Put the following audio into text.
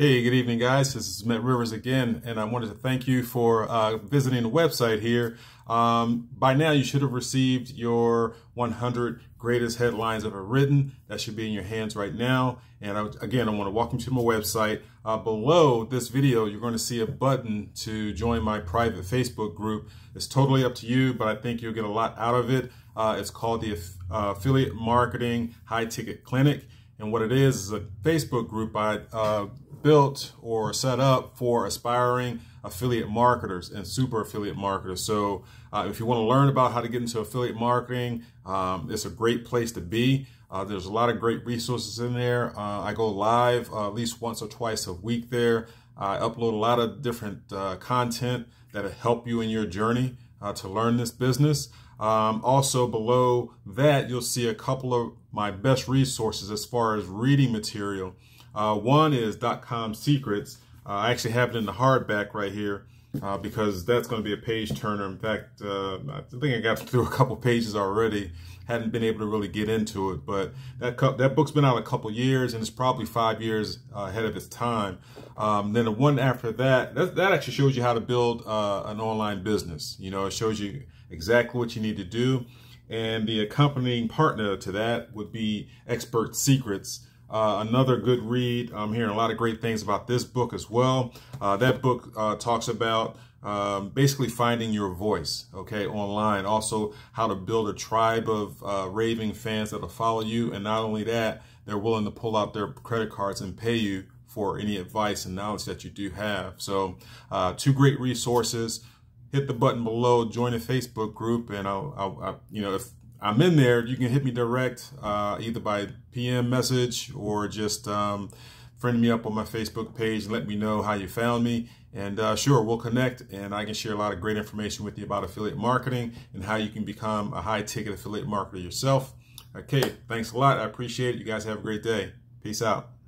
Hey, good evening, guys. This is Matt Rivers again, and I wanted to thank you for uh, visiting the website here. Um, by now, you should have received your 100 greatest headlines ever written. That should be in your hands right now. And I, again, I want to welcome you to my website. Uh, below this video, you're going to see a button to join my private Facebook group. It's totally up to you, but I think you'll get a lot out of it. Uh, it's called the uh, Affiliate Marketing High Ticket Clinic. And what it is is a Facebook group I built or set up for aspiring affiliate marketers and super affiliate marketers. So uh, if you want to learn about how to get into affiliate marketing, um, it's a great place to be. Uh, there's a lot of great resources in there. Uh, I go live uh, at least once or twice a week there. I upload a lot of different uh, content that'll help you in your journey uh, to learn this business. Um, also below that, you'll see a couple of my best resources as far as reading material. Uh, one is DotCom Secrets. Uh, I actually have it in the hardback right here uh, because that's going to be a page turner. In fact, uh, I think I got through a couple pages already. Hadn't been able to really get into it, but that that book's been out a couple years and it's probably five years uh, ahead of its time. Um, then the one after that, that, that actually shows you how to build uh, an online business. You know, it shows you exactly what you need to do. And the accompanying partner to that would be Expert Secrets. Uh, another good read. I'm hearing a lot of great things about this book as well. Uh, that book uh, talks about um, basically finding your voice, okay, online. Also, how to build a tribe of uh, raving fans that'll follow you. And not only that, they're willing to pull out their credit cards and pay you for any advice and knowledge that you do have. So, uh, two great resources. Hit the button below, join the Facebook group, and I'll, I'll, I'll you know, if I'm in there. You can hit me direct, uh, either by PM message or just um, friend me up on my Facebook page and let me know how you found me. And uh, sure, we'll connect and I can share a lot of great information with you about affiliate marketing and how you can become a high ticket affiliate marketer yourself. Okay, thanks a lot. I appreciate it. You guys have a great day. Peace out.